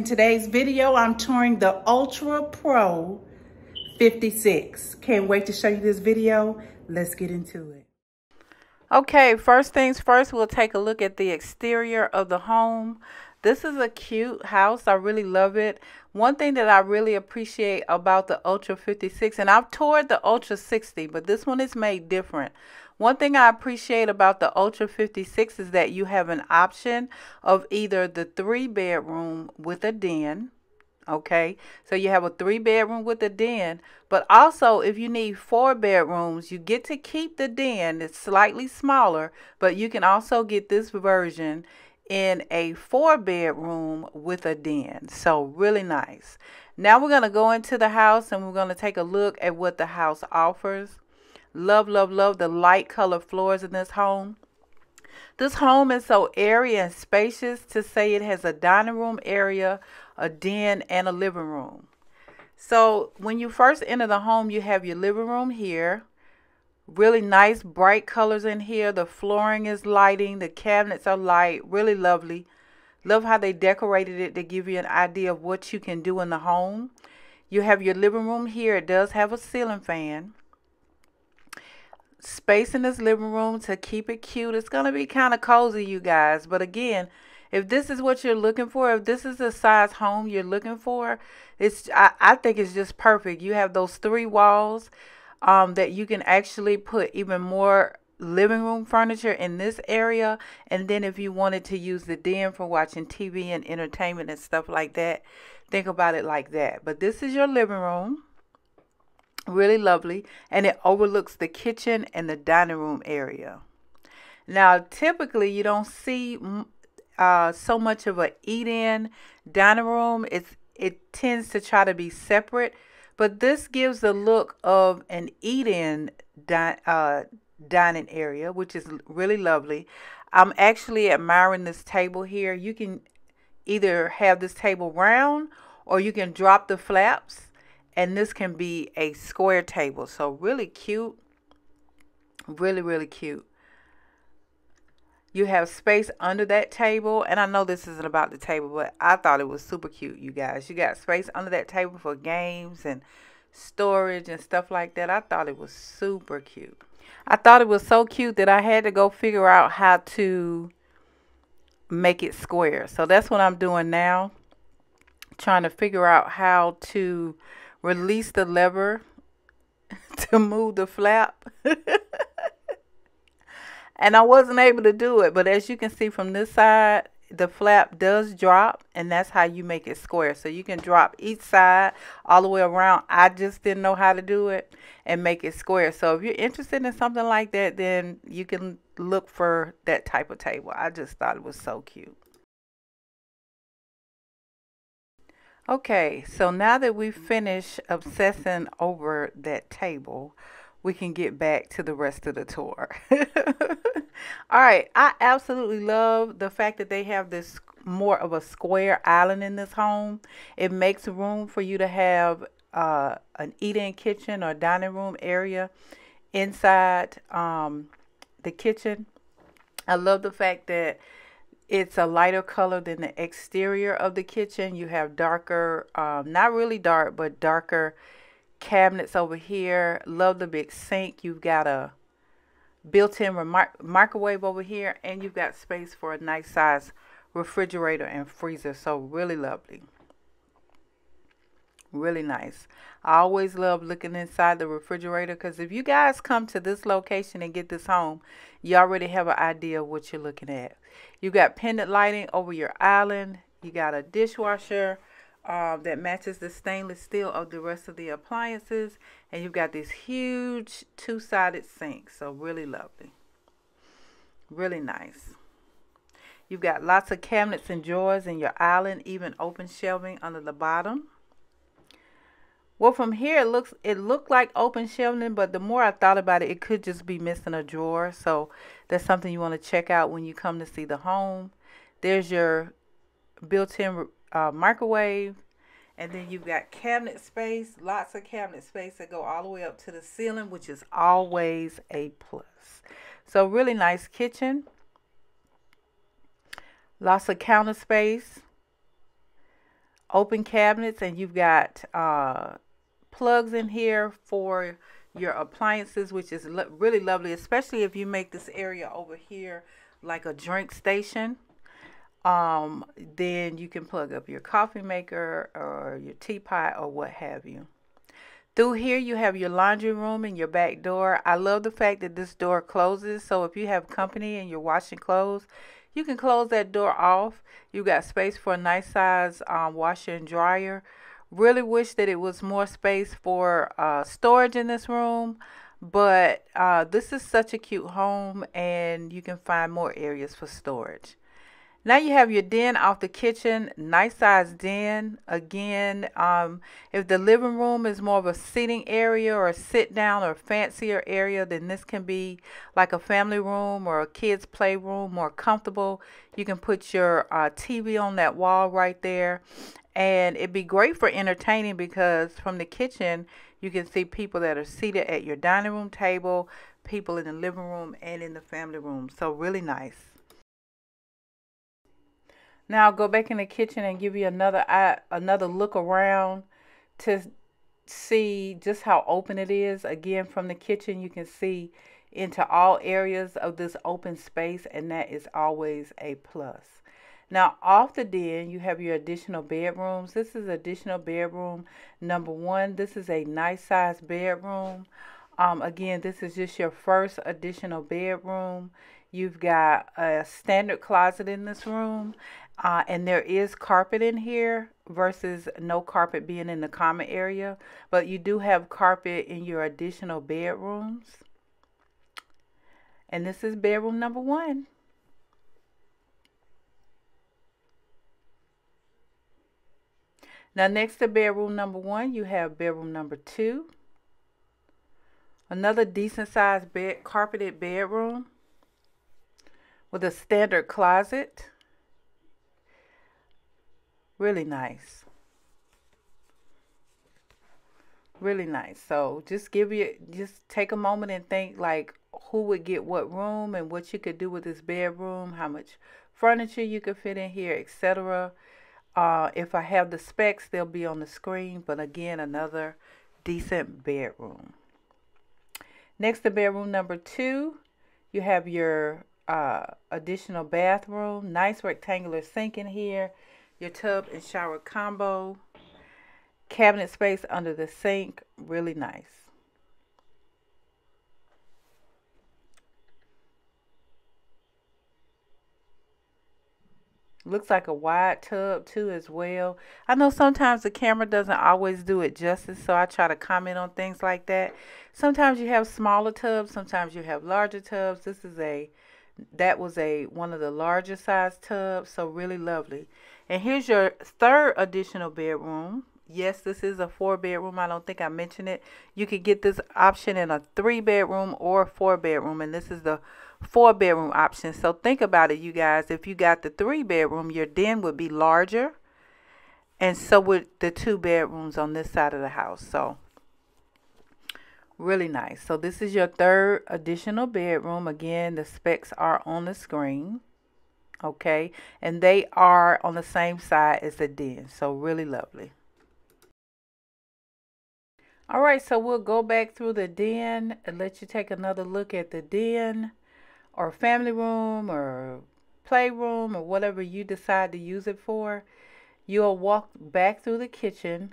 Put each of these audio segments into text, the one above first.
in today's video, I'm touring the Ultra Pro 56. Can't wait to show you this video. Let's get into it. Okay, first things first, we'll take a look at the exterior of the home. This is a cute house. I really love it. One thing that I really appreciate about the Ultra 56, and I've toured the Ultra 60, but this one is made different. One thing I appreciate about the Ultra 56 is that you have an option of either the three bedroom with a den, okay? So you have a three bedroom with a den, but also if you need four bedrooms, you get to keep the den. It's slightly smaller, but you can also get this version in a four bedroom with a den. So really nice. Now we're going to go into the house and we're going to take a look at what the house offers. Love, love, love the light color floors in this home. This home is so airy and spacious to say it has a dining room area, a den, and a living room. So when you first enter the home, you have your living room here. Really nice bright colors in here. The flooring is lighting. The cabinets are light. Really lovely. Love how they decorated it to give you an idea of what you can do in the home. You have your living room here. It does have a ceiling fan space in this living room to keep it cute. It's going to be kind of cozy, you guys. But again, if this is what you're looking for, if this is the size home you're looking for, it's I, I think it's just perfect. You have those three walls um, that you can actually put even more living room furniture in this area. And then if you wanted to use the den for watching TV and entertainment and stuff like that, think about it like that. But this is your living room really lovely and it overlooks the kitchen and the dining room area. Now typically you don't see uh, so much of a eat-in dining room. It's it tends to try to be separate but this gives the look of an eat-in di uh, dining area which is really lovely. I'm actually admiring this table here. You can either have this table round or you can drop the flaps and this can be a square table. So really cute. Really really cute. You have space under that table and i know this isn't about the table but i thought it was super cute you guys. You got space under that table for games and storage and stuff like that. I thought it was super cute. I thought it was so cute that i had to go figure out how to make it square. So that's what i'm doing now trying to figure out how to release the lever to move the flap. and I wasn't able to do it. But as you can see from this side, the flap does drop and that's how you make it square. So you can drop each side all the way around. I just didn't know how to do it and make it square. So if you're interested in something like that, then you can look for that type of table. I just thought it was so cute. Okay, so now that we've finished obsessing over that table, we can get back to the rest of the tour. All right, I absolutely love the fact that they have this more of a square island in this home. It makes room for you to have uh, an eat-in kitchen or dining room area inside um, the kitchen. I love the fact that it's a lighter color than the exterior of the kitchen. You have darker, um, not really dark, but darker cabinets over here. Love the big sink. You've got a built-in microwave over here. And you've got space for a nice size refrigerator and freezer. So really lovely. Really nice. I always love looking inside the refrigerator because if you guys come to this location and get this home, you already have an idea of what you're looking at. You got pendant lighting over your island. You got a dishwasher uh, that matches the stainless steel of the rest of the appliances. And you've got this huge two-sided sink. So really lovely. Really nice. You've got lots of cabinets and drawers in your island, even open shelving under the bottom. Well, from here it looks it looked like open shelving, but the more I thought about it, it could just be missing a drawer. So that's something you want to check out when you come to see the home. There's your built-in uh, microwave, and then you've got cabinet space, lots of cabinet space that go all the way up to the ceiling, which is always a plus. So really nice kitchen. Lots of counter space. open cabinets and you've got uh, plugs in here for your appliances, which is lo really lovely, especially if you make this area over here like a drink station. Um, then you can plug up your coffee maker or your teapot or what have you. Through here, you have your laundry room and your back door. I love the fact that this door closes. So if you have company and you're washing clothes, you can close that door off. You got space for a nice size um, washer and dryer. Really wish that it was more space for uh, storage in this room. But uh, this is such a cute home and you can find more areas for storage. Now you have your den off the kitchen, nice size den. Again, um, if the living room is more of a seating area or a sit down or fancier area, then this can be like a family room or a kid's playroom, more comfortable. You can put your uh, TV on that wall right there. And it'd be great for entertaining because from the kitchen, you can see people that are seated at your dining room table, people in the living room and in the family room. So really nice. Now I'll go back in the kitchen and give you another another look around to see just how open it is. Again, from the kitchen, you can see into all areas of this open space, and that is always a plus. Now, off the den, you have your additional bedrooms. This is additional bedroom number one. This is a nice size bedroom. Um, again, this is just your first additional bedroom. You've got a standard closet in this room, uh, and there is carpet in here versus no carpet being in the common area. But you do have carpet in your additional bedrooms. And this is bedroom number one. Now next to bedroom number one, you have bedroom number two. Another decent sized bed, carpeted bedroom with a standard closet. Really nice. Really nice. So just give you, just take a moment and think like who would get what room and what you could do with this bedroom, how much furniture you could fit in here, etc. Uh, if I have the specs, they'll be on the screen. But again, another decent bedroom. Next to bedroom number two, you have your uh, additional bathroom. Nice rectangular sink in here your tub and shower combo. Cabinet space under the sink. Really nice. Looks like a wide tub too as well. I know sometimes the camera doesn't always do it justice, so I try to comment on things like that. Sometimes you have smaller tubs, sometimes you have larger tubs. This is a that was a one of the larger size tubs, so really lovely. And here's your third additional bedroom. Yes, this is a four bedroom. I don't think I mentioned it. You could get this option in a three bedroom or four bedroom. And this is the four bedroom option. So think about it, you guys. If you got the three bedroom, your den would be larger. And so would the two bedrooms on this side of the house. So really nice. So this is your third additional bedroom. Again, the specs are on the screen okay and they are on the same side as the den so really lovely all right so we'll go back through the den and let you take another look at the den or family room or playroom or whatever you decide to use it for you'll walk back through the kitchen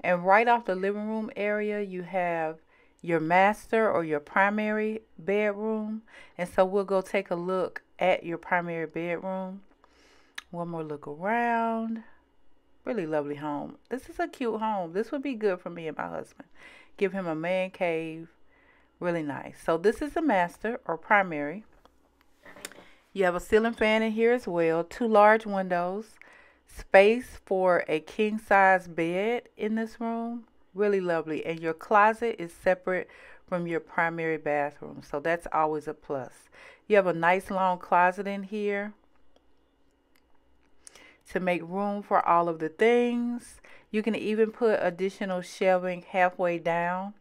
and right off the living room area you have your master or your primary bedroom and so we'll go take a look at your primary bedroom. One more look around. Really lovely home. This is a cute home. This would be good for me and my husband. Give him a man cave. Really nice. So this is the master or primary. You have a ceiling fan in here as well. Two large windows. Space for a king size bed in this room. Really lovely. And your closet is separate from your primary bathroom. So that's always a plus. You have a nice long closet in here to make room for all of the things. You can even put additional shelving halfway down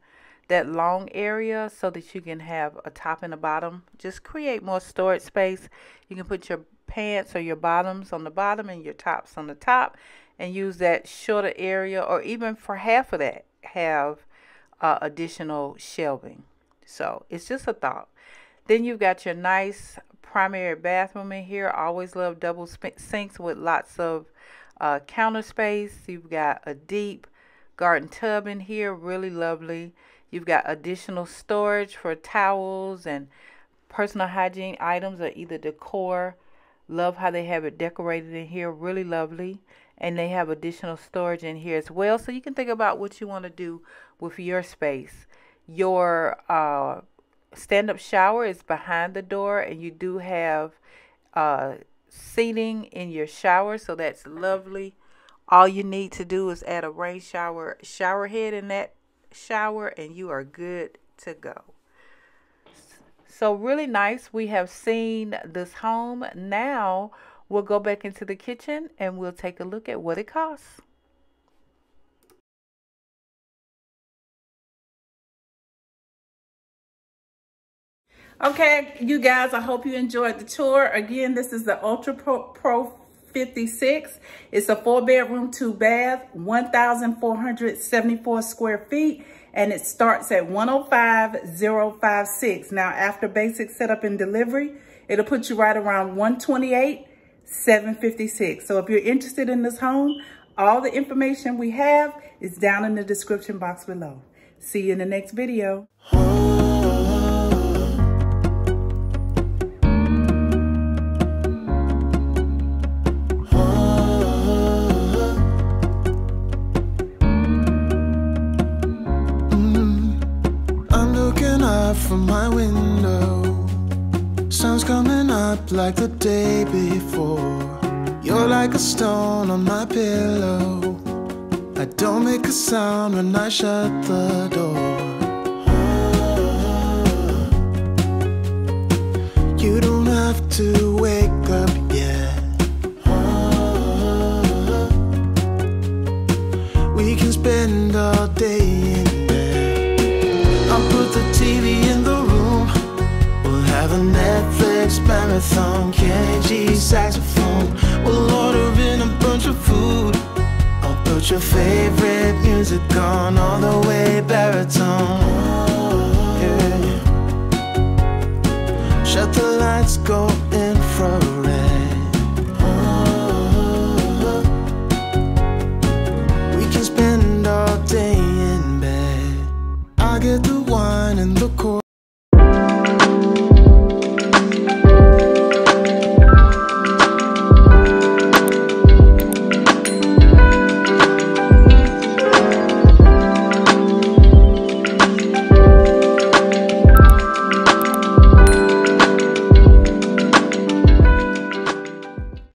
that long area so that you can have a top and a bottom. Just create more storage space. You can put your pants or your bottoms on the bottom and your tops on the top. and use that shorter area or even for half of that have uh, additional shelving. So it's just a thought. Then you've got your nice primary bathroom in here. Always love double sinks with lots of uh, counter space. You've got a deep garden tub in here, really lovely. You've got additional storage for towels and personal hygiene items or either decor. Love how they have it decorated in here, really lovely. And they have additional storage in here as well. So you can think about what you want to do with your space. Your uh, stand-up shower is behind the door and you do have uh, seating in your shower. So that's lovely. All you need to do is add a rain shower shower head in that shower and you are good to go. So really nice. We have seen this home. Now we'll go back into the kitchen and we'll take a look at what it costs. Okay, you guys, I hope you enjoyed the tour. Again, this is the Ultra Pro, Pro 56. It's a four bedroom, two bath, 1,474 square feet, and it starts at 105,056. Now, after basic setup and delivery, it'll put you right around 128, 756. So if you're interested in this home, all the information we have is down in the description box below. See you in the next video. From my window. Sun's coming up like the day before. You're like a stone on my pillow. I don't make a sound when I shut the door. You don't have to wake up yet. We can spend The TV in the room. We'll have a Netflix marathon Kenny G saxophone. We'll order in a bunch of food. I'll put your favorite music on All the way baritone. Yeah. Shut the lights, go